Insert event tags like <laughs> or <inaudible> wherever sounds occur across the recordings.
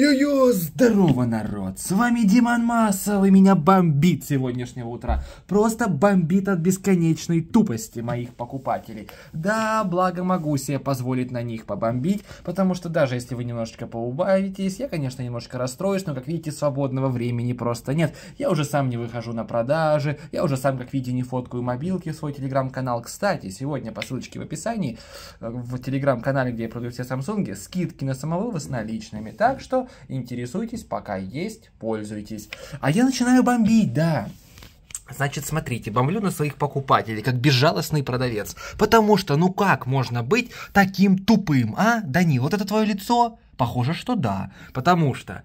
Йо-йо, здорово, народ! С вами Диман Массов, и меня бомбит сегодняшнего утра. Просто бомбит от бесконечной тупости моих покупателей. Да, благо могу себе позволить на них побомбить, потому что даже если вы немножечко поубавитесь, я, конечно, немножко расстроюсь, но, как видите, свободного времени просто нет. Я уже сам не выхожу на продажи, я уже сам, как видите, не фоткаю мобилки в свой телеграм-канал. Кстати, сегодня по ссылочке в описании, э, в телеграм-канале, где я продаю все Samsung, скидки на самовывоз наличными. Так что интересуйтесь, пока есть, пользуйтесь. А я начинаю бомбить, да. Значит, смотрите, бомблю на своих покупателей, как безжалостный продавец. Потому что, ну как можно быть таким тупым, а, Данил? Вот это твое лицо? Похоже, что да. Потому что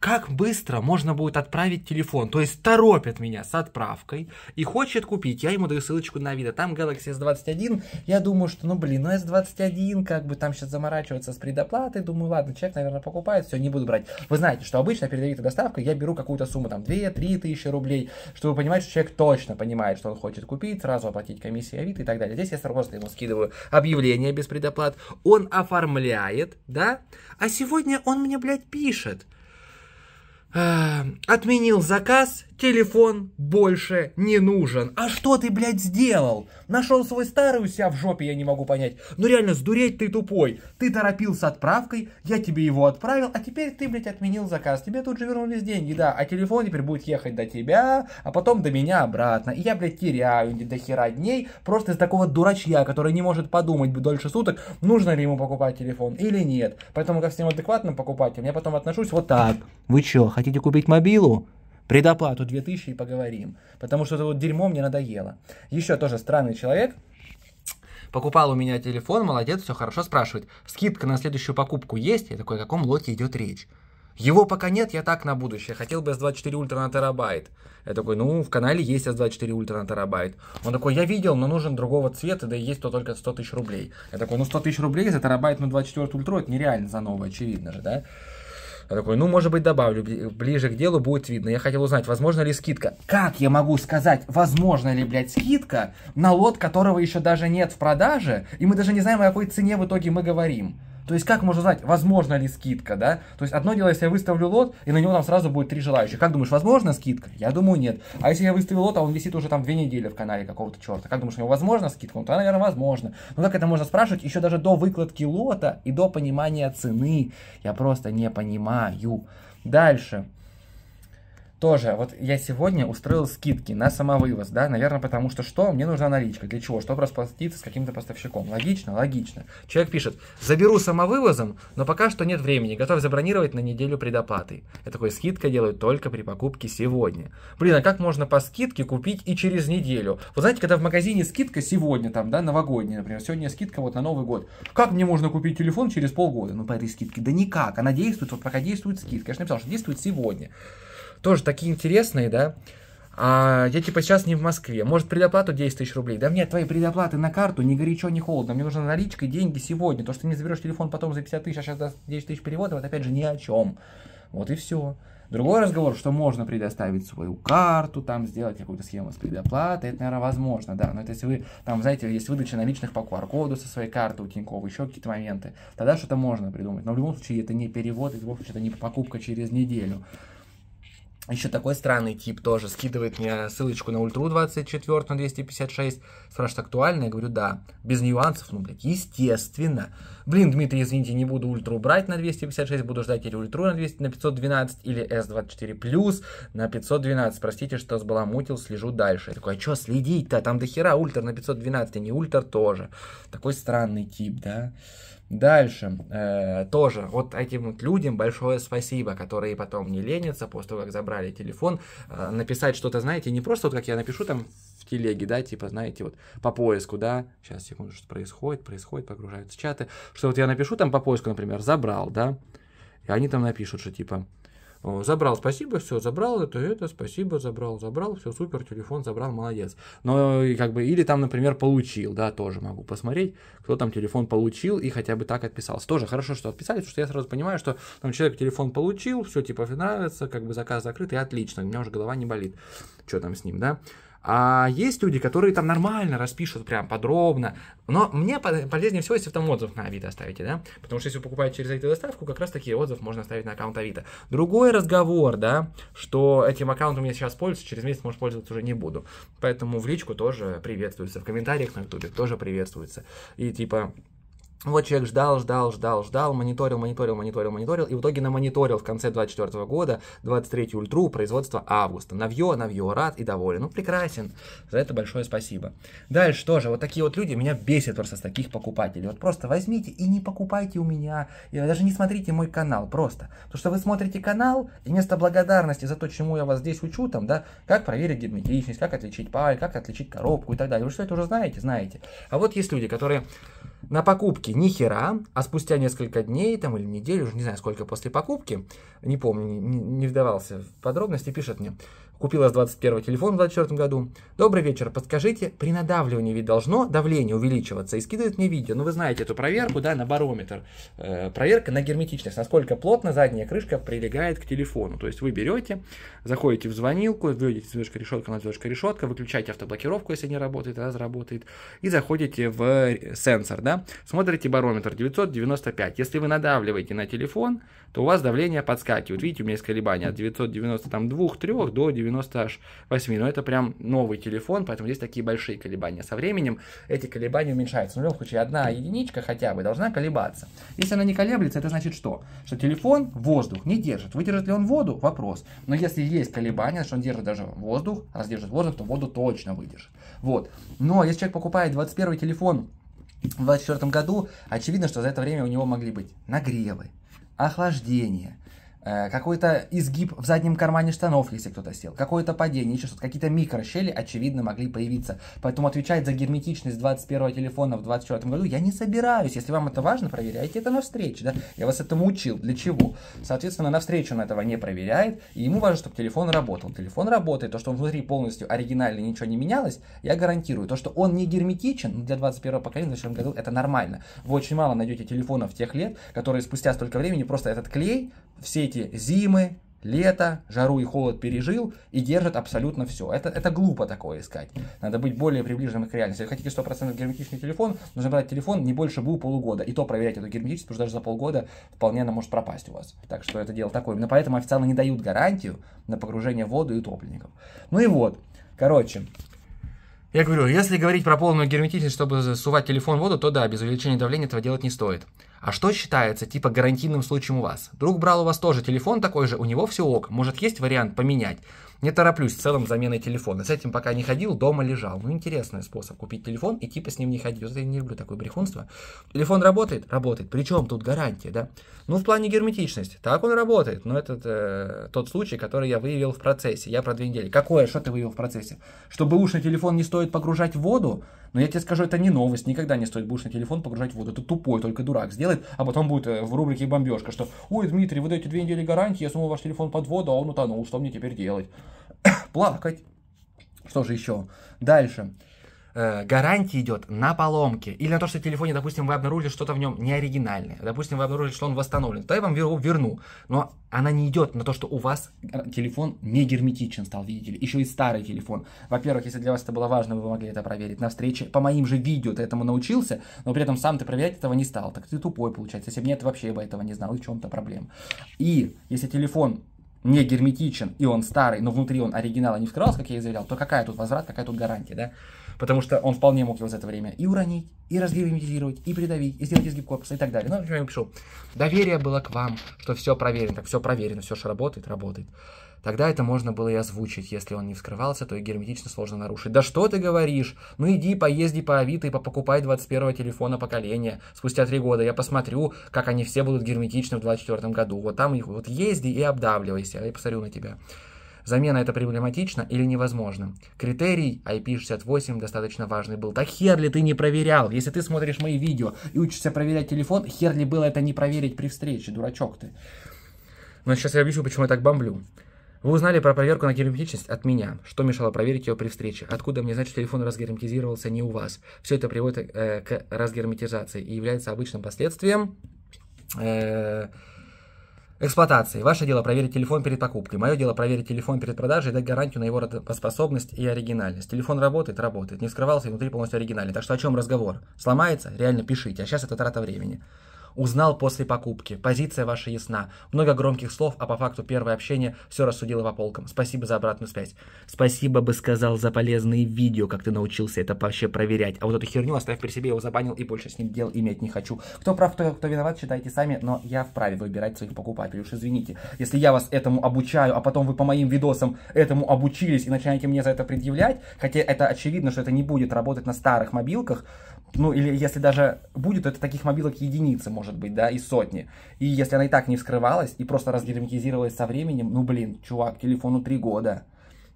как быстро можно будет отправить телефон. То есть торопит меня с отправкой и хочет купить. Я ему даю ссылочку на Авито. Там Galaxy S21. Я думаю, что, ну блин, ну S21, как бы там сейчас заморачиваться с предоплатой. Думаю, ладно, человек, наверное, покупает, все, не буду брать. Вы знаете, что обычно перед Авито доставкой я беру какую-то сумму, там 2-3 тысячи рублей, чтобы понимать, что человек точно понимает, что он хочет купить, сразу оплатить комиссии Авито и так далее. Здесь я просто ему скидываю объявление без предоплат. Он оформляет, да? А сегодня он мне, блядь, пишет. Э, отменил заказ, телефон больше не нужен. А что ты, блядь, сделал? Нашел свой старый у себя в жопе, я не могу понять. Ну реально, сдуреть ты тупой. Ты торопился отправкой, я тебе его отправил, а теперь ты, блядь, отменил заказ. Тебе тут же вернулись деньги, да. А телефон теперь будет ехать до тебя, а потом до меня обратно. И я, блядь, теряю до хера дней просто из такого дурачья, который не может подумать дольше суток, нужно ли ему покупать телефон или нет. Поэтому ко всем адекватным покупателям я потом отношусь вот так. Вы чё, хотите купить мобилу? Предоплату 2000 и поговорим. Потому что это вот дерьмо мне надоело. Еще тоже странный человек. Покупал у меня телефон, молодец, все хорошо, спрашивает, скидка на следующую покупку есть? Я такой, о каком лоте идет речь? Его пока нет, я так на будущее. Хотел бы S24 Ultra на терабайт. Я такой, ну, в канале есть S24 Ultra на терабайт. Он такой, я видел, но нужен другого цвета, да и есть то только 100 тысяч рублей. Я такой, ну, 100 тысяч рублей за терабайт на 24 Ultra, это нереально за новое, очевидно же, да? Я такой, ну, может быть, добавлю, ближе к делу будет видно. Я хотел узнать, возможно ли скидка. Как я могу сказать, возможно ли, блядь, скидка на лот, которого еще даже нет в продаже, и мы даже не знаем, о какой цене в итоге мы говорим. То есть как можно знать, возможно ли скидка, да? То есть одно дело, если я выставлю лот, и на него там сразу будет три желающих. Как думаешь, возможно скидка? Я думаю, нет. А если я выставил лот, а он висит уже там две недели в канале какого-то черта, как думаешь, у него возможно скидка? Ну, то, наверное, возможно. Но как это можно спрашивать еще даже до выкладки лота и до понимания цены? Я просто не понимаю. Дальше. Тоже, вот я сегодня устроил скидки на самовывоз, да, наверное, потому что что? Мне нужна наличка. Для чего? Чтобы расплатиться с каким-то поставщиком. Логично? Логично. Человек пишет, заберу самовывозом, но пока что нет времени, готов забронировать на неделю предоплаты. Я такой, скидка делают только при покупке сегодня. Блин, а как можно по скидке купить и через неделю? Вы знаете, когда в магазине скидка сегодня, там, да, новогодняя, например, сегодня скидка вот на Новый год. Как мне можно купить телефон через полгода? Ну, по этой скидке. Да никак. Она действует, вот пока действует скидка. Я же написал, что действует сегодня тоже такие интересные, да. А я типа сейчас не в Москве. Может предоплату 10 тысяч рублей? Да мне твои предоплаты на карту ни горячо, ни холодно. Мне нужна наличка и деньги сегодня. То, что ты не заберешь телефон потом за 50 тысяч, а сейчас даст 10 тысяч переводов, это опять же ни о чем. Вот и все. Другой разговор, что можно предоставить свою карту, там сделать какую-то схему с предоплатой, это, наверное, возможно, да, но это если вы, там, знаете, есть выдача наличных по QR-коду со своей карты у Тинькова, еще какие-то моменты, тогда что-то можно придумать, но в любом случае это не перевод, в любом случае это не покупка через неделю. Еще такой странный тип тоже скидывает мне ссылочку на ультру 24 на 256. Спрашивает, актуально? Я говорю, да. Без нюансов, ну, блядь, естественно. Блин, Дмитрий, извините, не буду ультру брать на 256, буду ждать или ультру на, 200, на 512, или S24 плюс на 512. Простите, что сбаламутил, слежу дальше. Я такой, а что следить-то? Там дохера ультра на 512, а не ультра тоже. Такой странный тип, да. Дальше, э, тоже вот этим вот людям большое спасибо, которые потом не ленятся после того, как забрали телефон, э, написать что-то, знаете, не просто вот как я напишу там в телеге, да, типа, знаете, вот по поиску, да, сейчас, секунду, что происходит, происходит, погружаются чаты, что вот я напишу там по поиску, например, забрал, да, и они там напишут, что типа, Забрал, спасибо, все, забрал это, это, спасибо, забрал, забрал, все, супер, телефон забрал, молодец. Но и как бы, или там, например, получил, да, тоже могу посмотреть, кто там телефон получил и хотя бы так отписался. Тоже хорошо, что отписались, потому что я сразу понимаю, что там человек телефон получил, все типа нравится, как бы заказ закрыт, и отлично, у меня уже голова не болит, что там с ним, да. А есть люди, которые там нормально распишут прям подробно. Но мне полезнее всего, если вы там отзыв на Авито оставите, да? Потому что если вы покупаете через Авито доставку, как раз таки отзыв можно оставить на аккаунт Авито. Другой разговор, да, что этим аккаунтом я сейчас пользуюсь, через месяц, может, пользоваться уже не буду. Поэтому в личку тоже приветствуется, в комментариях на ютубе тоже приветствуется. И типа, вот человек ждал, ждал, ждал, ждал, мониторил, мониторил, мониторил, мониторил, и в итоге намониторил в конце 24 года 23 ультру производства августа. Навье, навье, рад и доволен. Ну, прекрасен. За это большое спасибо. Дальше тоже, вот такие вот люди меня бесят просто с таких покупателей. Вот просто возьмите и не покупайте у меня, и даже не смотрите мой канал, просто. Потому что вы смотрите канал, и вместо благодарности за то, чему я вас здесь учу, там, да, как проверить герметичность, как отличить паль, как отличить коробку и так далее. Вы что это уже знаете? Знаете. А вот есть люди, которые на покупке ни хера, а спустя несколько дней там, или неделю, уже не знаю сколько после покупки, не помню, не, не вдавался в подробности, пишет мне, Купила с 21 телефон в 24 году. Добрый вечер, подскажите, при надавливании ведь должно давление увеличиваться и скидывает мне видео. Ну вы знаете эту проверку, да, на барометр. Э, проверка на герметичность, насколько плотно задняя крышка прилегает к телефону. То есть вы берете, заходите в звонилку, вводите звездка решетка на звездка решетка, выключаете автоблокировку, если не работает, раз работает, и заходите в сенсор, да, смотрите барометр 995. Если вы надавливаете на телефон, то у вас давление подскакивает. Видите, у меня есть колебания от 992-3 до 98. Но это прям новый телефон, поэтому здесь такие большие колебания. Со временем эти колебания уменьшаются. Но в любом случае, одна единичка хотя бы должна колебаться. Если она не колеблется, это значит что? Что телефон воздух не держит. Выдержит ли он воду? Вопрос. Но если есть колебания, что он держит даже воздух, раз держит воздух, то воду точно выдержит. Вот. Но если человек покупает 21 телефон в 2024 году, очевидно, что за это время у него могли быть нагревы, охлаждение, какой-то изгиб в заднем кармане штанов, если кто-то сел, какое-то падение, еще что-то, какие-то микрощели, очевидно, могли появиться. Поэтому отвечать за герметичность 21 телефона в 2024 году я не собираюсь. Если вам это важно, проверяйте это на встрече, да? Я вас этому учил. Для чего? Соответственно, на встрече он этого не проверяет, и ему важно, чтобы телефон работал. Телефон работает, то, что внутри полностью оригинальный, ничего не менялось, я гарантирую. То, что он не герметичен, для 21 поколения в 2024 году это нормально. Вы очень мало найдете телефонов тех лет, которые спустя столько времени просто этот клей, все эти зимы, лето, жару и холод пережил и держит абсолютно все. Это, это глупо такое искать. Надо быть более приближенным к реальности. Если хотите 100% герметичный телефон, нужно брать телефон не больше был полугода. И то проверять эту герметичность, потому что даже за полгода вполне она может пропасть у вас. Так что это дело такое. Именно поэтому официально не дают гарантию на погружение в воду и утопленников. Ну и вот. Короче, я говорю, если говорить про полную герметичность, чтобы засувать телефон в воду, то да, без увеличения давления этого делать не стоит. А что считается типа гарантийным случаем у вас? Друг брал у вас тоже телефон такой же, у него все ок. Может есть вариант поменять? Не тороплюсь в целом заменой телефона. С этим пока не ходил, дома лежал. Ну, интересный способ купить телефон и типа с ним не ходить. Вот я не люблю такое брехунство. Телефон работает? Работает. Причем тут гарантия, да? Ну, в плане герметичности. Так он работает. Но это э, тот случай, который я выявил в процессе. Я про две недели. Какое? Что ты выявил в процессе? Что бэушный телефон не стоит погружать в воду? Но я тебе скажу, это не новость. Никогда не стоит бэушный телефон погружать в воду. Это тупой, только дурак сделает. А потом будет э, в рубрике бомбежка, что «Ой, Дмитрий, вы даете две недели гарантии, я сунул ваш телефон под воду, а он утонул. Что мне теперь делать?» Плакать. Что же еще? Дальше. Э, гарантия идет на поломки. Или на то, что в телефоне, допустим, вы обнаружили что-то в нем неоригинальное. Допустим, вы обнаружили, что он восстановлен. То я вам его верну. Но она не идет на то, что у вас телефон не герметичен стал, видите ли. Еще и старый телефон. Во-первых, если для вас это было важно, вы могли это проверить на встрече. По моим же видео ты этому научился, но при этом сам ты проверять этого не стал. Так ты тупой, получается. Если бы нет, вообще бы этого не знал. И в чем-то проблема. И если телефон не герметичен, и он старый, но внутри он оригинала не вскрывался, как я и заявлял, то какая тут возврат, какая тут гарантия, да? Потому что он вполне мог его за это время и уронить, и разгерметизировать, и придавить, и сделать изгиб корпуса и так далее. Ну, я пишу. Доверие было к вам, что все проверено, так все проверено, все же работает, работает. Тогда это можно было и озвучить. Если он не вскрывался, то и герметично сложно нарушить. Да что ты говоришь? Ну иди, поезди по Авито и покупай 21 телефона поколения. Спустя три года я посмотрю, как они все будут герметичны в 24 году. Вот там их вот езди и обдавливайся. Я посмотрю на тебя. Замена это проблематично или невозможно? Критерий IP68 достаточно важный был. Так хер ли ты не проверял? Если ты смотришь мои видео и учишься проверять телефон, хер ли было это не проверить при встрече, дурачок ты. Но сейчас я объясню, почему я так бомблю. Вы узнали про проверку на герметичность от меня. Что мешало проверить ее при встрече? Откуда мне знать, что телефон разгерметизировался не у вас? Все это приводит э, к разгерметизации и является обычным последствием э, Эксплуатации. Ваше дело проверить телефон перед покупкой. Мое дело проверить телефон перед продажей и дать гарантию на его работоспособность и оригинальность. Телефон работает, работает. Не вскрывался и внутри полностью оригинальный. Так что о чем разговор? Сломается? Реально пишите. А сейчас это трата времени. Узнал после покупки. Позиция ваша ясна. Много громких слов, а по факту первое общение все рассудило по полкам. Спасибо за обратную связь. Спасибо бы сказал за полезные видео, как ты научился это вообще проверять. А вот эту херню оставь при себе, его забанил и больше с ним дел иметь не хочу. Кто прав, кто, кто виноват, считайте сами, но я вправе выбирать своих покупателей. Уж извините, если я вас этому обучаю, а потом вы по моим видосам этому обучились и начинаете мне за это предъявлять, хотя это очевидно, что это не будет работать на старых мобилках, ну или если даже будет, то это таких мобилок единицы может быть, да, и сотни. И если она и так не вскрывалась и просто разгерметизировалась со временем, ну блин, чувак, телефону три года.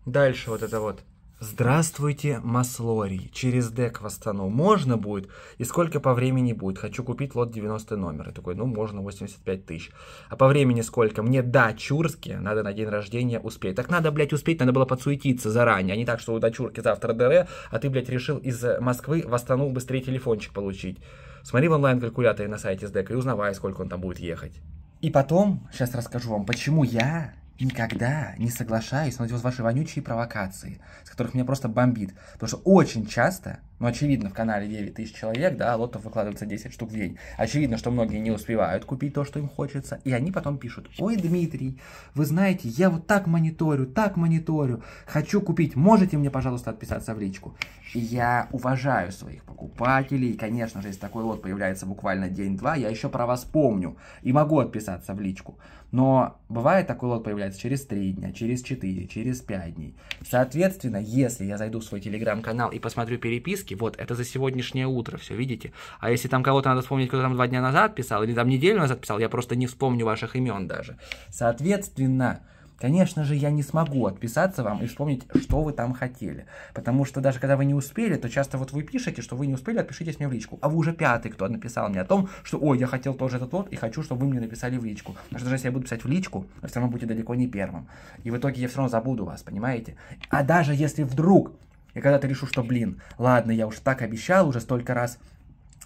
Дальше вот это вот. Здравствуйте, Маслорий. Через дек восстану. Можно будет? И сколько по времени будет? Хочу купить лот 90 номер. Я такой, ну, можно 85 тысяч. А по времени сколько? Мне, да, чурски. Надо на день рождения успеть. Так надо, блядь, успеть. Надо было подсуетиться заранее. А не так, что у дочурки завтра ДР, а ты, блядь, решил из Москвы восстанул быстрее телефончик получить. Смотри в онлайн-калькуляторе на сайте СДК и узнавай, сколько он там будет ехать. И потом, сейчас расскажу вам, почему я никогда не соглашаюсь на эти ваши вонючие провокации, с которых меня просто бомбит. Потому что очень часто ну, очевидно, в канале 9 тысяч человек, да, лотов выкладывается 10 штук в день. Очевидно, что многие не успевают купить то, что им хочется. И они потом пишут, ой, Дмитрий, вы знаете, я вот так мониторю, так мониторю, хочу купить, можете мне, пожалуйста, отписаться в личку? И я уважаю своих покупателей. И, конечно же, если такой лот появляется буквально день-два, я еще про вас помню и могу отписаться в личку. Но бывает такой лот появляется через 3 дня, через 4, через 5 дней. Соответственно, если я зайду в свой телеграм-канал и посмотрю переписки, переписки, вот, это за сегодняшнее утро, все, видите? А если там кого-то надо вспомнить, кто там два дня назад писал, или там неделю назад писал, я просто не вспомню ваших имен даже. Соответственно, Конечно же, я не смогу отписаться вам и вспомнить, что вы там хотели. Потому что даже когда вы не успели, то часто вот вы пишете, что вы не успели, отпишитесь мне в личку. А вы уже пятый, кто написал мне о том, что, ой, я хотел тоже этот лот и хочу, чтобы вы мне написали в личку. Потому что даже если я буду писать в личку, вы все равно будете далеко не первым. И в итоге я все равно забуду вас, понимаете? А даже если вдруг и когда ты решил, что, блин, ладно, я уж так обещал, уже столько раз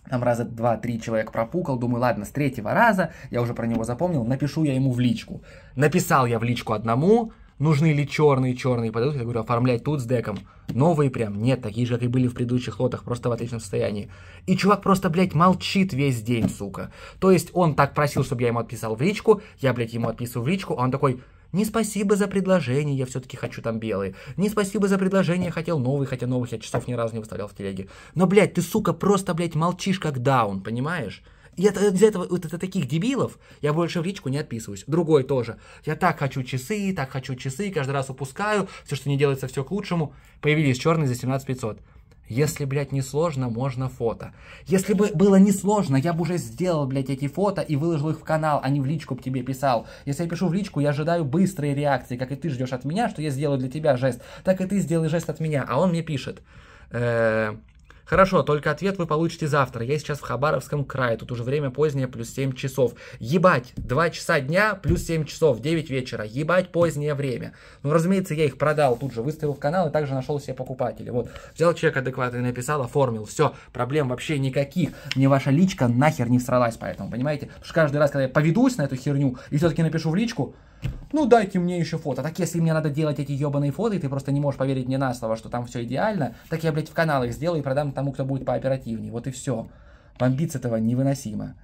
там раза два-три человек пропукал, думаю, ладно, с третьего раза, я уже про него запомнил, напишу я ему в личку. Написал я в личку одному, нужны ли черные, черные подойдут, я говорю, оформлять тут с деком. Новые прям, нет, такие же, как и были в предыдущих лотах, просто в отличном состоянии. И чувак просто, блядь, молчит весь день, сука. То есть он так просил, чтобы я ему отписал в личку, я, блядь, ему отписываю в личку, а он такой, не спасибо за предложение, я все-таки хочу там белые. Не спасибо за предложение, я хотел новый, хотя новых я часов ни разу не выставлял в телеге. Но, блядь, ты, сука, просто, блядь, молчишь как даун, понимаешь? И это, из этого, вот это таких дебилов я больше в личку не отписываюсь. Другой тоже. Я так хочу часы, так хочу часы, каждый раз упускаю, все, что не делается, все к лучшему. Появились черные за 17 500. Если, блядь, не сложно, можно фото. Если бы было не сложно, я бы уже сделал, блядь, эти фото и выложил их в канал, а не в личку к тебе писал. Если я пишу в личку, я ожидаю быстрой реакции, как и ты ждешь от меня, что я сделаю для тебя жест, так и ты сделай жест от меня. А он мне пишет. Э -э Хорошо, только ответ вы получите завтра. Я сейчас в Хабаровском крае. Тут уже время позднее, плюс 7 часов. Ебать, 2 часа дня, плюс 7 часов, 9 вечера. Ебать, позднее время. Ну, разумеется, я их продал тут же, выставил в канал и также нашел себе покупателей. Вот, взял человек адекватный, написал, оформил. Все, проблем вообще никаких. Мне ваша личка нахер не всралась поэтому, понимаете? Потому что каждый раз, когда я поведусь на эту херню и все-таки напишу в личку, ну дайте мне еще фото. Так если мне надо делать эти ебаные фото, и ты просто не можешь поверить мне на слово, что там все идеально, так я, блядь, в канал их сделаю и продам тому, кто будет пооперативнее. Вот и все. Бомбить с этого невыносимо.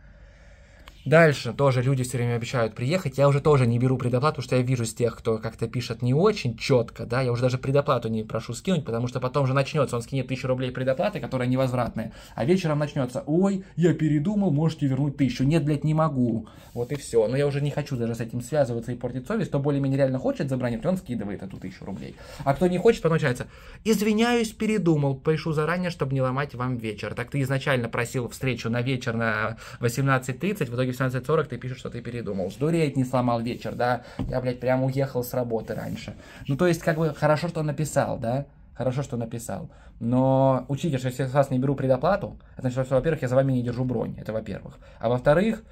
Дальше тоже люди все время обещают приехать. Я уже тоже не беру предоплату, потому что я вижу с тех, кто как-то пишет не очень четко, да, я уже даже предоплату не прошу скинуть, потому что потом же начнется, он скинет тысячу рублей предоплаты, которая невозвратная, а вечером начнется, ой, я передумал, можете вернуть тысячу. Нет, блядь, не могу. Вот и все. Но я уже не хочу даже с этим связываться и портить совесть. Кто более-менее реально хочет забронировать, он скидывает эту тысячу рублей. А кто не хочет, потом начинается, извиняюсь, передумал, пишу заранее, чтобы не ломать вам вечер. Так ты изначально просил встречу на вечер на 18.30, в итоге 18.40 ты пишешь, что ты передумал. Сдуреть не сломал вечер, да? Я, блядь, прям уехал с работы раньше. Ну, то есть, как бы, хорошо, что написал, да? Хорошо, что написал. Но учите, что если я с вас не беру предоплату, значит, что, во-первых, я за вами не держу бронь. Это во-первых. А во-вторых,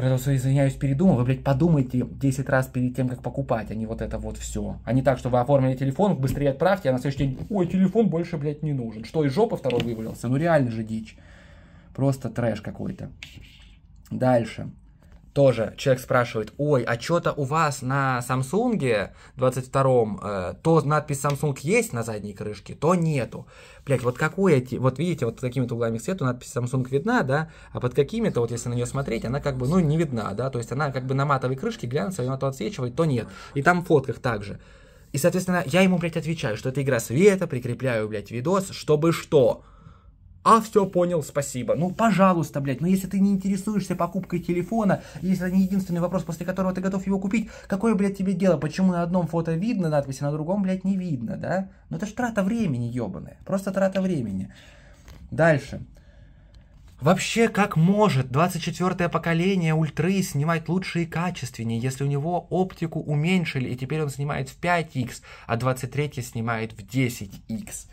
Просто извиняюсь, передумал, вы, блядь, подумайте 10 раз перед тем, как покупать, а не вот это вот все. А не так, что вы оформили телефон, быстрее отправьте, а на следующий день, ой, телефон больше, блядь, не нужен. Что, из жопы второй вывалился? Ну реально же дичь. Просто трэш какой-то. Дальше. тоже человек спрашивает, ой, а что-то у вас на Samsung 22-м, э, то надпись Samsung есть на задней крышке, то нету. Блять, вот какой эти, вот видите, вот такими-то углами к свету надпись Samsung видна, да, а под какими-то, вот если на нее смотреть, она как бы, ну, не видна, да, то есть она как бы на матовой крышке глянцевой, она то отсвечивает, то нет. И там в фотках также. И, соответственно, я ему, блядь, отвечаю, что это игра света, прикрепляю, блядь, видос, чтобы что? А, все, понял, спасибо. Ну, пожалуйста, блядь, но если ты не интересуешься покупкой телефона, если это не единственный вопрос, после которого ты готов его купить, какое, блядь, тебе дело? Почему на одном фото видно надписи, на другом, блядь, не видно, да? Ну, это ж трата времени, ебаная. Просто трата времени. Дальше. Вообще, как может 24-е поколение ультры снимать лучше и качественнее, если у него оптику уменьшили, и теперь он снимает в 5х, а 23 снимает в 10х?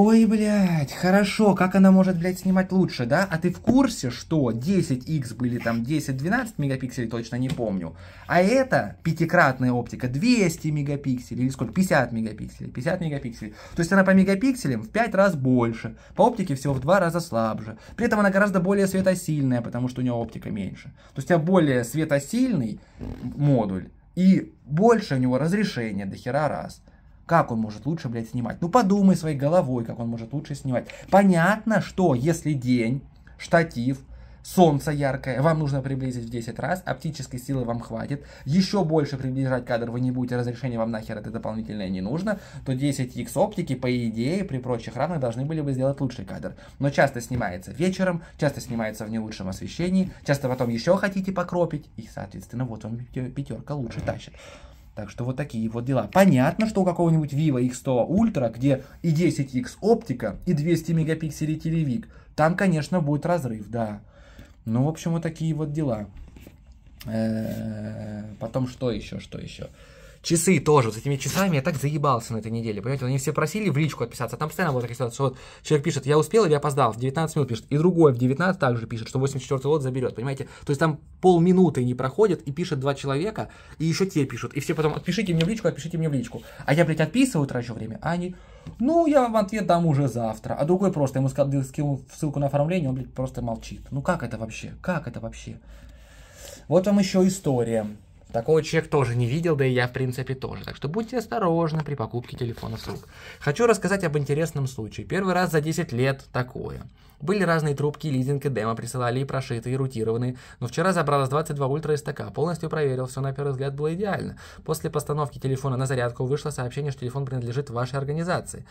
Ой, блядь, хорошо, как она может, блядь, снимать лучше, да? А ты в курсе, что 10x были там 10-12 мегапикселей, точно не помню. А это пятикратная оптика 200 мегапикселей, или сколько? 50 мегапикселей, 50 мегапикселей. То есть она по мегапикселям в 5 раз больше, по оптике всего в 2 раза слабже. При этом она гораздо более светосильная, потому что у нее оптика меньше. То есть у тебя более светосильный модуль, и больше у него разрешение до хера раз. Как он может лучше, блядь, снимать? Ну подумай своей головой, как он может лучше снимать. Понятно, что если день, штатив, солнце яркое, вам нужно приблизить в 10 раз, оптической силы вам хватит, еще больше приближать кадр вы не будете, разрешение вам нахер это дополнительное не нужно, то 10x оптики, по идее, при прочих равных должны были бы сделать лучший кадр. Но часто снимается вечером, часто снимается в не лучшем освещении, часто потом еще хотите покропить, и, соответственно, вот вам пятерка лучше тащит. Так что вот такие вот дела. Понятно, что у какого-нибудь Vivo X100 Ultra, где и 10X оптика, и 200 мегапикселей телевик, там, конечно, будет разрыв, да. Ну, в общем, вот такие вот дела. Э, потом что еще, что еще? Часы тоже, вот с этими часами я так заебался на этой неделе, понимаете, они все просили в личку отписаться, а там постоянно была такая ситуация, вот человек пишет, я успел или опоздал, в 19 минут пишет, и другой в 19 также пишет, что 84 лот заберет, понимаете, то есть там полминуты не проходит, и пишет два человека, и еще те пишут, и все потом, отпишите мне в личку, отпишите мне в личку, а я, блядь, отписываю, трачу время, а они, ну, я вам ответ дам уже завтра, а другой просто, ему скинул ссылку на оформление, он, блядь, просто молчит, ну как это вообще, как это вообще? Вот вам еще история. Такого человек тоже не видел, да и я, в принципе, тоже. Так что будьте осторожны при покупке телефона с рук. Хочу рассказать об интересном случае. Первый раз за 10 лет такое. Были разные трубки, лизинг и демо, присылали и прошитые, и рутированные. Но вчера забралось 22 ультра СТК. Полностью проверил, все на первый взгляд было идеально. После постановки телефона на зарядку вышло сообщение, что телефон принадлежит вашей организации.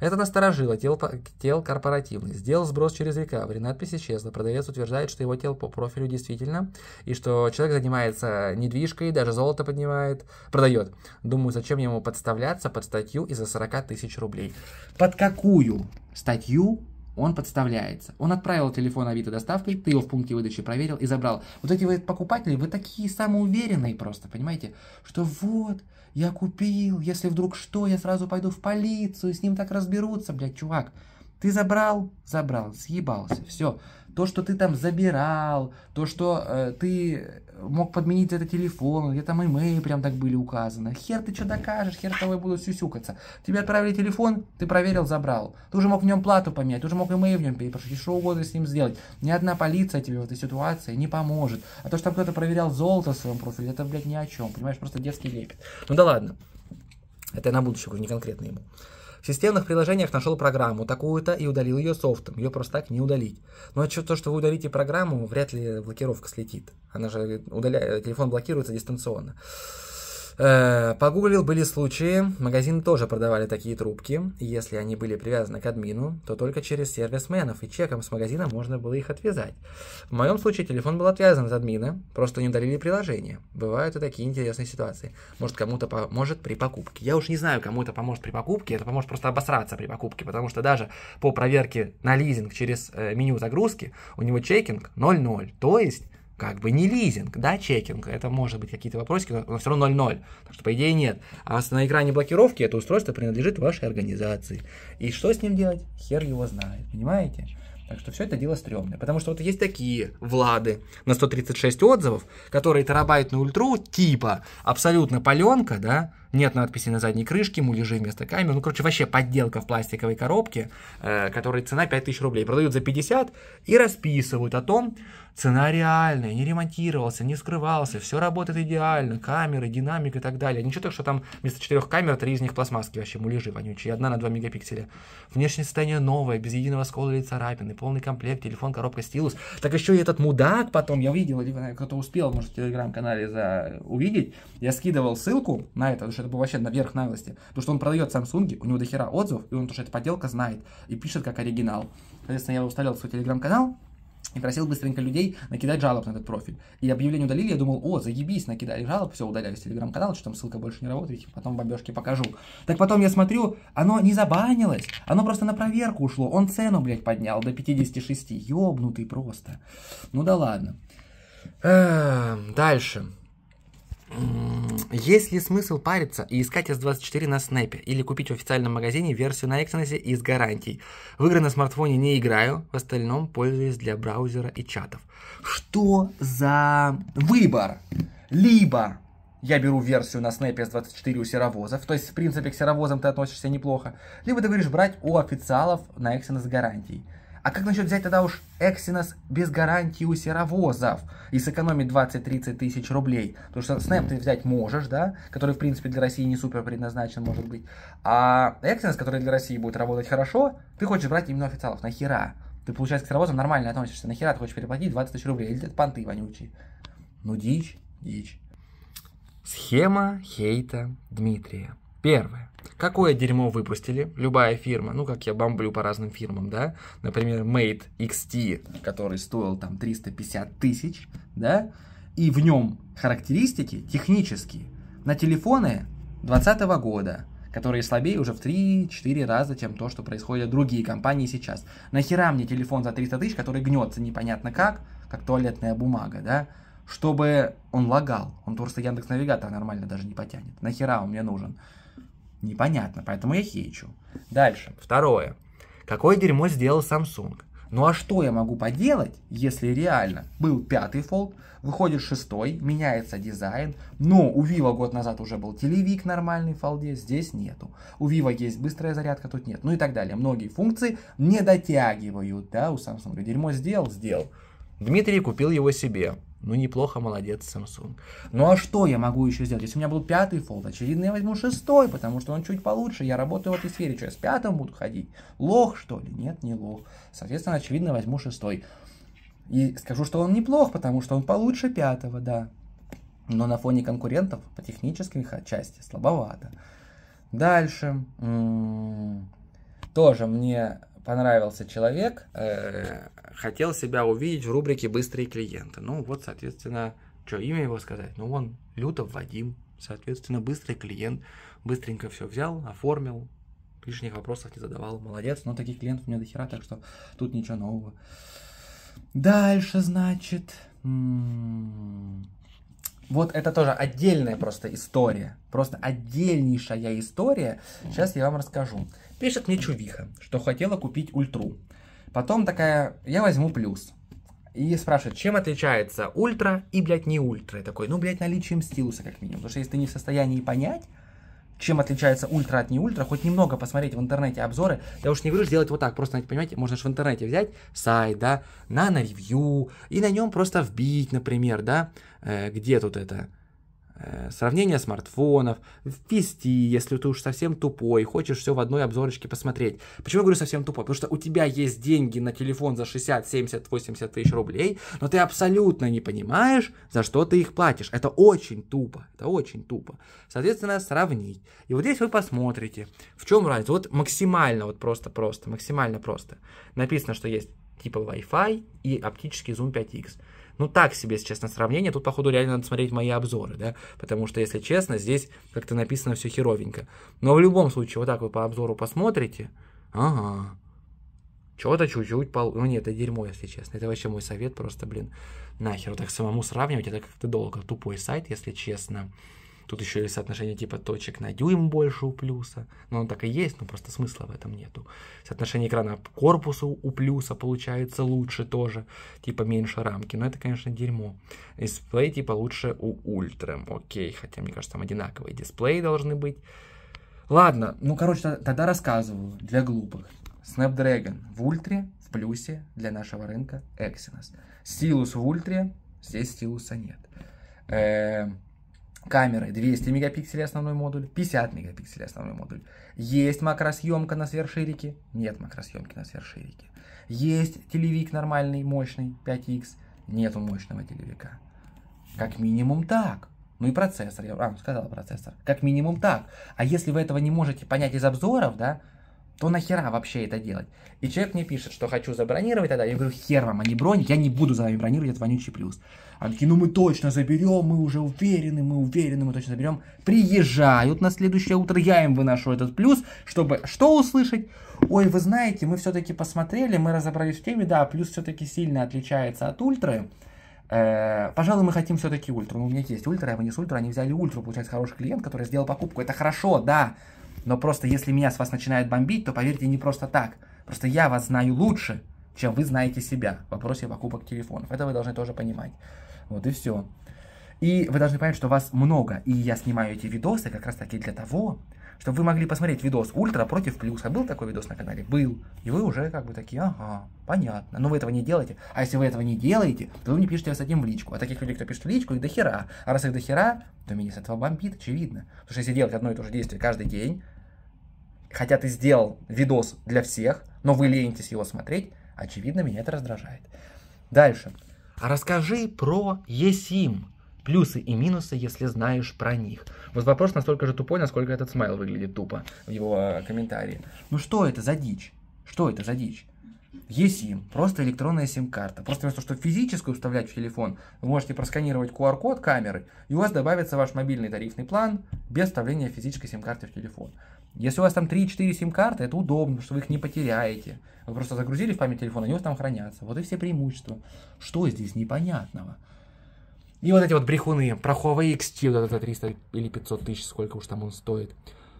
Это насторожило, тел, тел корпоративный. Сделал сброс через рекавери, надпись исчезла. Продавец утверждает, что его тел по профилю действительно, и что человек занимается недвижкой, даже золото поднимает, продает. Думаю, зачем ему подставляться под статью из-за 40 тысяч рублей. Под какую статью он подставляется. Он отправил телефон Авито доставкой, ты его в пункте выдачи проверил и забрал. Вот эти вы покупатели, вы такие самоуверенные просто, понимаете? Что вот, я купил, если вдруг что, я сразу пойду в полицию, с ним так разберутся, блядь, чувак. Ты забрал? Забрал, съебался, все. То, что ты там забирал, то, что э, ты мог подменить это телефон, где там имейл прям так были указаны. Хер ты что докажешь, хер тобой будут сюсюкаться. Тебе отправили телефон, ты проверил, забрал. Ты уже мог в нем плату поменять, ты уже мог имейл в нем перепрошить, что угодно с ним сделать. Ни одна полиция тебе в этой ситуации не поможет. А то, что там кто-то проверял золото в своем профиле, это, блядь, ни о чем. Понимаешь, просто детский лепет. Ну да ладно. Это я на будущее говорю, не конкретно ему. Системных приложениях нашел программу такую-то и удалил ее софтом. Ее просто так не удалить. Но то, что вы удалите программу, вряд ли блокировка слетит. Она же удаляет, телефон блокируется дистанционно. Э, погуглил, были случаи, магазины тоже продавали такие трубки, если они были привязаны к админу, то только через сервисменов, и чеком с магазина можно было их отвязать. В моем случае телефон был отвязан от админа, просто не удалили приложение. Бывают и такие интересные ситуации. Может, кому-то поможет при покупке. Я уж не знаю, кому это поможет при покупке, это поможет просто обосраться при покупке, потому что даже по проверке на лизинг через э, меню загрузки у него чекинг 0.0, то есть как бы не лизинг, да, чекинг, это может быть какие-то вопросики, но все равно 0-0, так что по идее нет. А на экране блокировки это устройство принадлежит вашей организации. И что с ним делать? Хер его знает, понимаете? Так что все это дело стрёмное. Потому что вот есть такие Влады на 136 отзывов, которые терабайтную ультру типа абсолютно паленка, да, нет надписи на задней крышке, муляжи вместо камер. Ну, короче, вообще подделка в пластиковой коробке, э, которой цена 5000 рублей. Продают за 50 и расписывают о том, цена реальная, не ремонтировался, не скрывался, все работает идеально, камеры, динамик и так далее. Ничего так, что там вместо четырех камер, три из них пластмасски вообще, муляжи вонючие, одна на 2 мегапикселя. Внешнее состояние новое, без единого скола или царапины, полный комплект, телефон, коробка, стилус. Так еще и этот мудак потом, я видел, кто-то успел, может, в телеграм-канале за... увидеть, я скидывал ссылку на это, потому что это было вообще наверх наглости, потому что он продает Samsung, у него дохера отзывов, и он, то, что это подделка, знает, и пишет как оригинал. Соответственно, я уставил свой телеграм-канал, и просил быстренько людей накидать жалоб на этот профиль. И объявление удалили, я думал, о, заебись, накидали жалоб, все, удаляю с телеграм-канала, что там ссылка больше не работает, потом бомбежки покажу. Так потом я смотрю, оно не забанилось, оно просто на проверку ушло, он цену, блядь, поднял до 56, ёбнутый просто. Ну да ладно. Эм, дальше. Есть ли смысл париться и искать S24 на снэпе или купить в официальном магазине версию на Exynos и с гарантией? В игры на смартфоне не играю, в остальном пользуюсь для браузера и чатов. Что за выбор? Либо я беру версию на снэпе S24 у серовозов, то есть, в принципе, к серовозам ты относишься неплохо, либо ты говоришь брать у официалов на Exynos с гарантией. А как насчет взять тогда уж Exynos без гарантии у серовозов и сэкономить 20-30 тысяч рублей? Потому что Snap ты взять можешь, да, который в принципе для России не супер предназначен может быть. А Exynos, который для России будет работать хорошо, ты хочешь брать именно официалов. Нахера? Ты, получается, к серовозам нормально относишься. Нахера ты хочешь переплатить 20 тысяч рублей? Или это понты вонючие? Ну, дичь, дичь. Схема хейта Дмитрия. Первое. Какое дерьмо выпустили? Любая фирма, ну как я бомблю по разным фирмам, да, например, Mate XT, который стоил там 350 тысяч, да, и в нем характеристики технические на телефоны 2020 года, которые слабее уже в 3-4 раза, чем то, что происходит в другие компании сейчас. Нахера мне телефон за 300 тысяч, который гнется непонятно как, как туалетная бумага, да, чтобы он лагал. Он просто Яндекс Навигатор нормально даже не потянет. Нахера он мне нужен? Непонятно, поэтому я хейчу. Дальше. Второе. Какое дерьмо сделал Samsung? Ну а что я могу поделать, если реально был пятый фолд, выходит шестой, меняется дизайн, но у Vivo год назад уже был телевик нормальный в фолде, здесь нету. У Vivo есть быстрая зарядка, тут нет. Ну и так далее. Многие функции не дотягивают, да, у Samsung. Дерьмо сделал, сделал. Дмитрий купил его себе. Ну, неплохо, молодец, Samsung. Ну, а что я могу еще сделать? Если у меня был пятый фолд, очевидно, я возьму шестой, потому что он чуть получше. Я работаю в этой сфере. Что, я с пятым буду ходить? Лох, что ли? Нет, не лох. Соответственно, очевидно, возьму шестой. И скажу, что он неплох, потому что он получше пятого, да. Но на фоне конкурентов по технической части слабовато. Дальше. М-м- тоже мне понравился человек, э, хотел себя увидеть в рубрике «Быстрые клиенты». Ну вот, соответственно, что, имя его сказать? Ну, он Лютов Вадим, соответственно, быстрый клиент, быстренько все взял, оформил, лишних вопросов не задавал, молодец, но таких клиентов у меня до хера, так что тут ничего нового. Дальше, значит, м-м, вот это тоже отдельная просто история, просто отдельнейшая история, сейчас я вам расскажу. Пишет мне Чувиха, что хотела купить ультру. Потом такая, я возьму плюс. И спрашивает, чем отличается ультра и, блядь, не ультра. Я такой, ну, блядь, наличием стилуса, как минимум. Потому что если ты не в состоянии понять, чем отличается ультра от не ультра, хоть немного посмотреть в интернете обзоры. Я уж не говорю сделать вот так, просто, понимаете, можно же в интернете взять сайт, да, на на ревью, и на нем просто вбить, например, да, э, где тут это, сравнение смартфонов, ввести, если ты уж совсем тупой, хочешь все в одной обзорочке посмотреть. Почему я говорю совсем тупой? Потому что у тебя есть деньги на телефон за 60, 70, 80 тысяч рублей, но ты абсолютно не понимаешь, за что ты их платишь. Это очень тупо, это очень тупо. Соответственно, сравнить. И вот здесь вы посмотрите, в чем разница. Вот максимально, вот просто-просто, максимально просто. Написано, что есть типа Wi-Fi и оптический зум 5X. Ну, так себе, если честно, сравнение. Тут, походу, реально надо смотреть мои обзоры, да, потому что, если честно, здесь как-то написано все херовенько. Но в любом случае, вот так вы по обзору посмотрите, ага, что-то чуть-чуть пол... Ну нет, это дерьмо, если честно. Это вообще мой совет, просто, блин, нахер. Вот так самому сравнивать, это как-то долго. Тупой сайт, если честно. Тут еще есть соотношение типа точек на дюйм больше у плюса. Но оно так и есть, но просто смысла в этом нету. Соотношение экрана к корпусу у плюса получается лучше тоже. Типа меньше рамки. Но это, конечно, дерьмо. Дисплей типа лучше у ультра. Окей, хотя мне кажется, там одинаковые дисплеи должны быть. Ладно, ну короче, тогда рассказываю для глупых. Snapdragon в ультре, в плюсе для нашего рынка Exynos. Стилус в ультре, здесь стилуса нет. Э, камеры 200 мегапикселей основной модуль, 50 мегапикселей основной модуль. Есть макросъемка на сверхширике? Нет макросъемки на сверхширике. Есть телевик нормальный, мощный, 5X? Нету мощного телевика. Как минимум так. Ну и процессор, я а, сказал процессор. Как минимум так. А если вы этого не можете понять из обзоров, да, то нахера вообще это делать? И человек мне пишет, что хочу забронировать тогда. Я говорю, хер вам, а не бронить, я не буду за вами бронировать этот вонючий плюс. Они такие, ну мы точно заберем, мы уже уверены, мы уверены, мы точно заберем. Приезжают на следующее утро, я им выношу этот плюс, чтобы что услышать? Ой, вы знаете, мы все-таки посмотрели, мы разобрались в теме, да, плюс все-таки сильно отличается от ультры. Э, пожалуй, мы хотим все-таки ультру. Ну, у меня есть ультра, я вынес ультру, они взяли ультру, получается хороший клиент, который сделал покупку. Это хорошо, да, но просто если меня с вас начинает бомбить, то поверьте, не просто так. Просто я вас знаю лучше, чем вы знаете себя в вопросе покупок телефонов. Это вы должны тоже понимать. Вот и все. И вы должны понять, что вас много. И я снимаю эти видосы как раз таки для того, чтобы вы могли посмотреть видос ультра против плюса. Был такой видос на канале? Был. И вы уже как бы такие, ага, понятно. Но вы этого не делаете. А если вы этого не делаете, то вы мне пишете с этим в личку. А таких людей, кто пишет в личку, их до хера. А раз их до хера, то меня с этого бомбит, очевидно. Потому что если делать одно и то же действие каждый день, хотя ты сделал видос для всех, но вы ленитесь его смотреть, очевидно, меня это раздражает. Дальше. А расскажи про eSIM. Плюсы и минусы, если знаешь про них. Вот вопрос настолько же тупой, насколько этот смайл выглядит тупо в его э, комментарии. Ну что это за дичь? Что это за дичь? eSIM, просто электронная сим-карта. Просто вместо того, чтобы физическую вставлять в телефон, вы можете просканировать QR-код камеры, и у вас добавится ваш мобильный тарифный план без вставления физической сим-карты в телефон. Если у вас там 3-4 сим-карты, это удобно, что вы их не потеряете. Вы просто загрузили в память телефона, они у вас там хранятся. Вот и все преимущества. Что здесь непонятного? И вот эти вот брехуны про Huawei XT, вот это 300 или 500 тысяч, сколько уж там он стоит.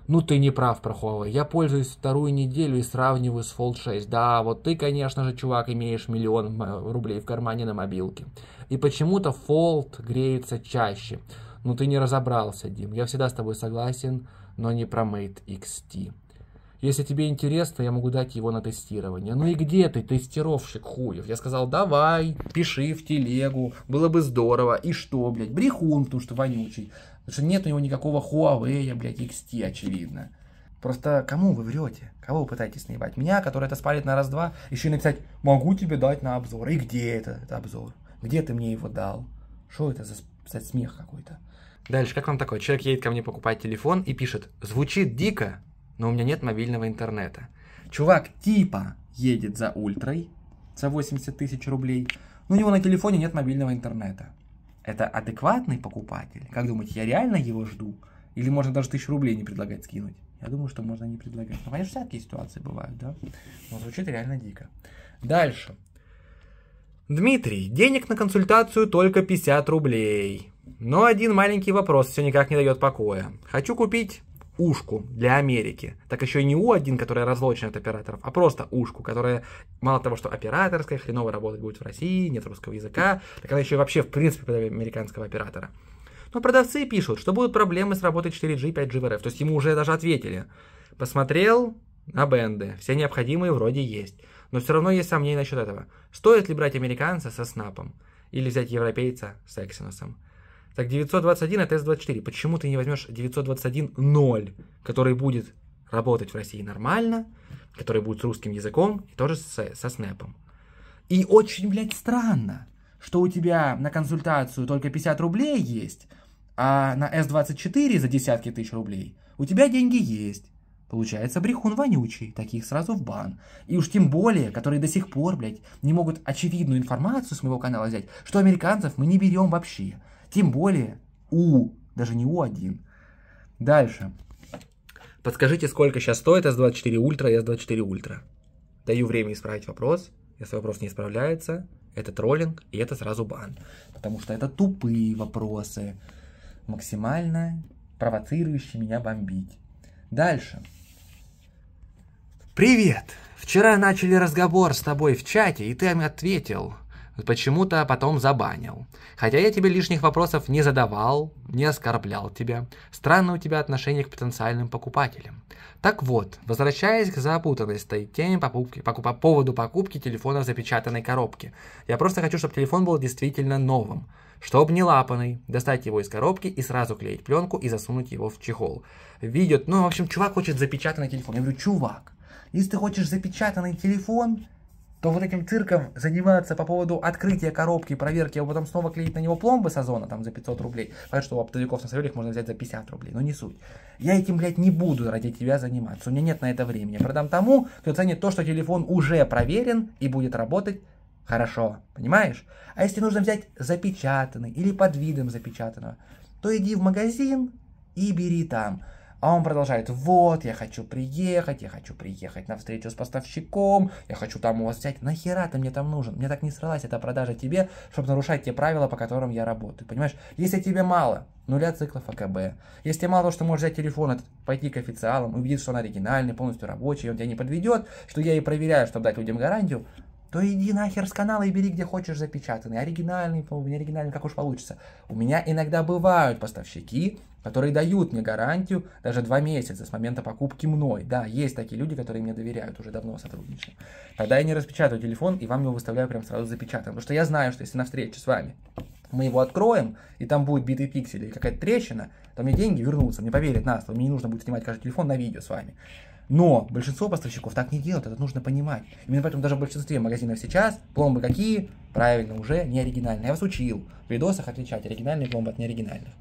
Ну ты не прав про Huawei. Я пользуюсь вторую неделю и сравниваю с Fold 6. Да, вот ты, конечно же, чувак, имеешь миллион рублей в кармане на мобилке. И почему-то Fold греется чаще. Ну ты не разобрался, Дим. Я всегда с тобой согласен но не про Mate XT. Если тебе интересно, я могу дать его на тестирование. Ну и где ты, тестировщик хуев? Я сказал, давай, пиши в телегу, было бы здорово. И что, блядь, брехун, потому что вонючий. Потому что нет у него никакого Huawei, блядь, XT, очевидно. Просто кому вы врете? Кого вы пытаетесь наебать? Меня, который это спалит на раз-два, еще и написать, могу тебе дать на обзор. И где это, это обзор? Где ты мне его дал? Что это за, за смех какой-то? Дальше, как вам такое? Человек едет ко мне покупать телефон и пишет, звучит дико, но у меня нет мобильного интернета. Чувак типа едет за ультрой за 80 тысяч рублей, но у него на телефоне нет мобильного интернета. Это адекватный покупатель? Как думаете, я реально его жду? Или можно даже тысячу рублей не предлагать скинуть? Я думаю, что можно не предлагать. Ну, конечно, всякие ситуации бывают, да? Но звучит реально дико. Дальше. Дмитрий, денег на консультацию только 50 рублей. Но один маленький вопрос все никак не дает покоя. Хочу купить ушку для Америки. Так еще и не У1, которая разлочена от операторов, а просто ушку, которая мало того, что операторская, хреново работать будет в России, нет русского языка, так она еще и вообще в принципе под американского оператора. Но продавцы пишут, что будут проблемы с работой 4G и 5G в РФ. То есть ему уже даже ответили. Посмотрел на бенды, все необходимые вроде есть. Но все равно есть сомнения насчет этого. Стоит ли брать американца со снапом? Или взять европейца с Exynos? Так, 921 это S24. Почему ты не возьмешь 921.0, который будет работать в России нормально, который будет с русским языком и тоже с, со снэпом? И очень, блядь, странно, что у тебя на консультацию только 50 рублей есть, а на S24 за десятки тысяч рублей у тебя деньги есть. Получается брехун вонючий, таких сразу в бан. И уж тем более, которые до сих пор, блядь, не могут очевидную информацию с моего канала взять, что американцев мы не берем вообще. Тем более У, даже не У1. Дальше. Подскажите, сколько сейчас стоит S24 Ultra и S24 Ultra? Даю время исправить вопрос. Если вопрос не исправляется, это троллинг, и это сразу бан. Потому что это тупые вопросы. Максимально провоцирующий меня бомбить. Дальше. Привет! Вчера начали разговор с тобой в чате, и ты ответил почему-то потом забанил. Хотя я тебе лишних вопросов не задавал, не оскорблял тебя. Странно у тебя отношение к потенциальным покупателям. Так вот, возвращаясь к запутанной теме покупки, по, по поводу покупки телефона в запечатанной коробке. Я просто хочу, чтобы телефон был действительно новым. Чтобы не лапанный, достать его из коробки и сразу клеить пленку и засунуть его в чехол. Видео, ну, в общем, чувак хочет запечатанный телефон. Я говорю, чувак, если ты хочешь запечатанный телефон, то вот этим цирком заниматься по поводу открытия коробки, проверки, а потом снова клеить на него пломбы с там за 500 рублей. Понятно, что у оптовиков на Савелих можно взять за 50 рублей, но не суть. Я этим, блядь, не буду ради тебя заниматься. У меня нет на это времени. продам тому, кто ценит то, что телефон уже проверен и будет работать хорошо. Понимаешь? А если нужно взять запечатанный или под видом запечатанного, то иди в магазин и бери там. А он продолжает, вот, я хочу приехать, я хочу приехать на встречу с поставщиком, я хочу там у вас взять. Нахера ты мне там нужен? Мне так не сралась эта продажа тебе, чтобы нарушать те правила, по которым я работаю. Понимаешь? Если тебе мало нуля циклов АКБ, если мало, что можешь взять телефон, пойти к официалам, увидеть, что он оригинальный, полностью рабочий, он тебя не подведет, что я и проверяю, чтобы дать людям гарантию, то иди нахер с канала и бери где хочешь запечатанный, оригинальный, не оригинальный, как уж получится. У меня иногда бывают поставщики, которые дают мне гарантию даже два месяца с момента покупки мной. Да, есть такие люди, которые мне доверяют, уже давно сотрудничаем. Тогда я не распечатаю телефон и вам его выставляю прям сразу запечатанным. Потому что я знаю, что если на встрече с вами мы его откроем, и там будет битый пиксель или какая-то трещина, то мне деньги вернутся, мне поверят нас, мне не нужно будет снимать каждый телефон на видео с вами. Но большинство поставщиков так не делают, это нужно понимать. Именно поэтому даже в большинстве магазинов сейчас пломбы какие? Правильно, уже не оригинальные. Я вас учил в видосах отличать оригинальные пломбы от неоригинальных.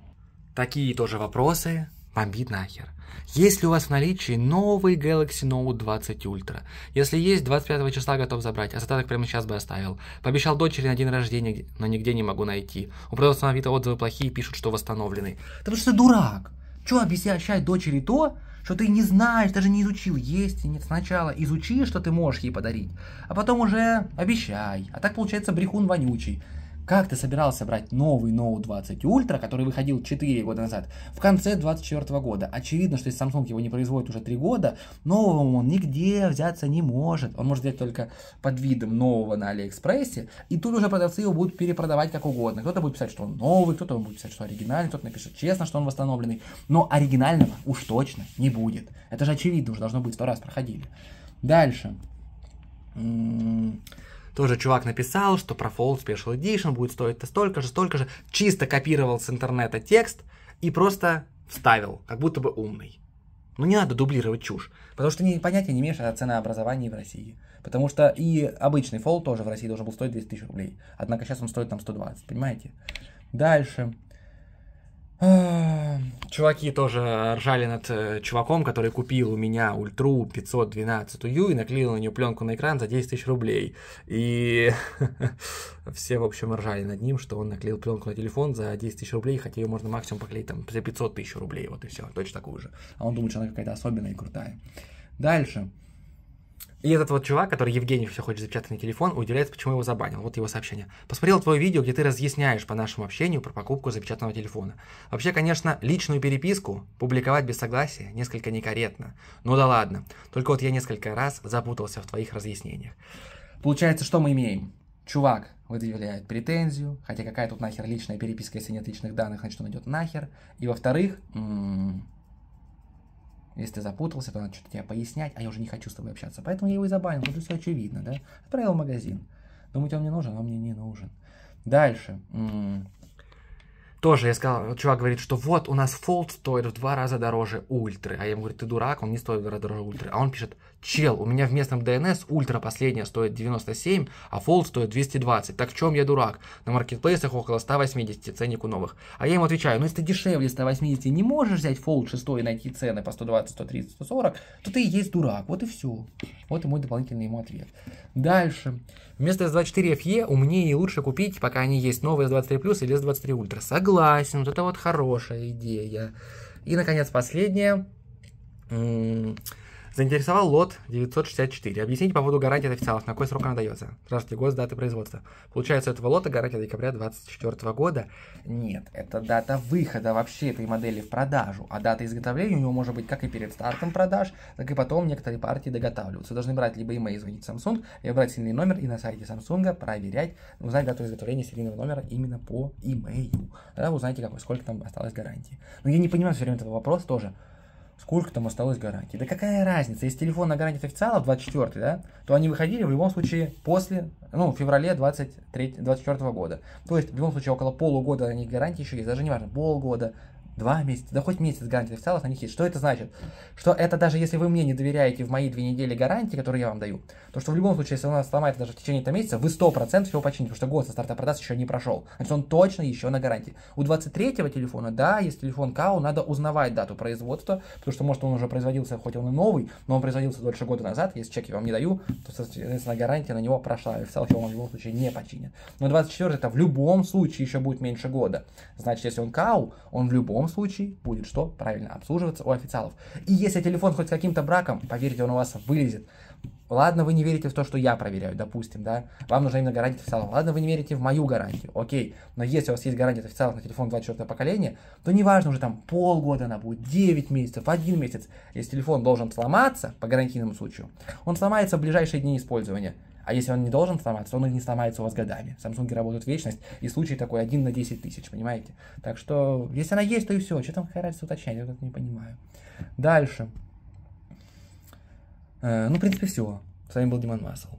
Такие тоже вопросы бомбит нахер. Есть ли у вас в наличии новый Galaxy Note 20 Ultra? Если есть, 25 числа готов забрать, остаток прямо сейчас бы оставил. Пообещал дочери на день рождения, но нигде не могу найти. У продавца на Авито отзывы плохие, пишут, что восстановленный. Да потому что ты дурак. Чего объяснять дочери то, что ты не знаешь, даже не изучил, есть и нет. Сначала изучи, что ты можешь ей подарить, а потом уже обещай. А так получается брехун вонючий. Как ты собирался брать новый Note 20 Ultra, который выходил 4 года назад, в конце 2024 года? Очевидно, что если Samsung его не производит уже 3 года, нового он нигде взяться не может. Он может взять только под видом нового на Алиэкспрессе, и тут уже продавцы его будут перепродавать как угодно. Кто-то будет писать, что он новый, кто-то будет писать, что оригинальный, кто-то напишет честно, что он восстановленный. Но оригинального уж точно не будет. Это же очевидно, уже должно быть сто раз проходили. Дальше. Тоже чувак написал, что про Fold Special Edition будет стоить-то столько же, столько же. Чисто копировал с интернета текст и просто вставил, как будто бы умный. Ну не надо дублировать чушь, потому что ты понятия не имеешь о ценообразовании в России. Потому что и обычный Fold тоже в России должен был стоить 200 тысяч рублей. Однако сейчас он стоит там 120, понимаете? Дальше. Чуваки тоже ржали над э, чуваком, который купил у меня ультру 512 U и наклеил на нее пленку на экран за 10 тысяч рублей. И <laughs> все, в общем, ржали над ним, что он наклеил пленку на телефон за 10 тысяч рублей, хотя ее можно максимум поклеить там за 500 тысяч рублей, вот и все, точно такую же. А он думает, что она какая-то особенная и крутая. Дальше. И этот вот чувак, который Евгений все хочет запечатанный телефон, удивляется, почему его забанил. Вот его сообщение. Посмотрел твое видео, где ты разъясняешь по нашему общению про покупку запечатанного телефона. Вообще, конечно, личную переписку публиковать без согласия несколько некорректно. Ну да ладно. Только вот я несколько раз запутался в твоих разъяснениях. Получается, что мы имеем? Чувак выдвигает претензию, хотя какая тут нахер личная переписка, если нет личных данных, значит он идет нахер. И во-вторых, м- если ты запутался, то надо что-то тебе пояснять, а я уже не хочу с тобой общаться. Поэтому я его и забанил, тут все очевидно, да? Отправил в магазин. Думаете, он мне нужен, он мне не нужен. Дальше. М-м- тоже я сказал, чувак говорит, что вот у нас Fold стоит в два раза дороже ультры. А я ему говорю, ты дурак, он не стоит в два раза дороже ультры. А он пишет, чел, у меня в местном DNS ультра последняя стоит 97, а Fold стоит 220. Так в чем я дурак? На маркетплейсах около 180 ценник у новых. А я ему отвечаю, ну если ты дешевле 180 не можешь взять Fold 6 и найти цены по 120, 130, 140, то ты и есть дурак. Вот и все. Вот и мой дополнительный ему ответ. Дальше. Вместо S24 FE умнее и лучше купить, пока они есть новые S23 Plus или S23 Ultra. Согласен, вот это вот хорошая идея. И, наконец, последнее. Заинтересовал лот 964. Объясните по поводу гарантии от официалов, на какой срок она дается? Здравствуйте, год, даты производства. Получается, у этого лота гарантия до декабря 2024 года? Нет, это дата выхода вообще этой модели в продажу, а дата изготовления у него может быть как и перед стартом продаж, так и потом некоторые партии доготавливаются. Должны брать либо email, звонить Samsung, либо брать сильный номер и на сайте Samsung проверять, узнать дату изготовления серийного номера именно по email. Тогда вы узнаете, какой, сколько там осталось гарантии. Но я не понимаю все время этого вопроса тоже сколько там осталось гарантии. Да какая разница, если телефон на гарантии официала 24 да, то они выходили в любом случае после, ну, в феврале 23, 24 года. То есть, в любом случае, около полугода на них гарантии еще есть, даже не важно, полгода, два месяца, да хоть месяц гарантии официалов на них есть. Что это значит? Что это даже если вы мне не доверяете в мои две недели гарантии, которые я вам даю, то что в любом случае, если у нас сломается даже в течение этого месяца, вы 100% его почините, потому что год со старта продаж еще не прошел. Значит, он точно еще на гарантии. У 23-го телефона, да, есть телефон КАУ, надо узнавать дату производства, потому что, может, он уже производился, хоть он и новый, но он производился дольше года назад. Если чек я вам не даю, то, соответственно, гарантия на него прошла, и официал его вам в любом случае не починит. Но 24 это в любом случае еще будет меньше года. Значит, если он КАУ, он в любом случае будет что? Правильно, обслуживаться у официалов. И если телефон хоть с каким-то браком, поверьте, он у вас вылезет. Ладно, вы не верите в то, что я проверяю, допустим, да, вам нужна именно гарантия официалов. Ладно, вы не верите в мою гарантию, окей, но если у вас есть гарантия официалов на телефон 24 поколения, то неважно уже там полгода она будет, 9 месяцев, 1 месяц, если телефон должен сломаться по гарантийному случаю, он сломается в ближайшие дни использования. А если он не должен сломаться, он и не сломается у вас годами. Samsung работают вечность, и случай такой один на 10 тысяч, понимаете? Так что, если она есть, то и все. Что там какая разница уточнять, я тут не понимаю. Дальше. Э, ну, в принципе, все. С вами был Диман Масл.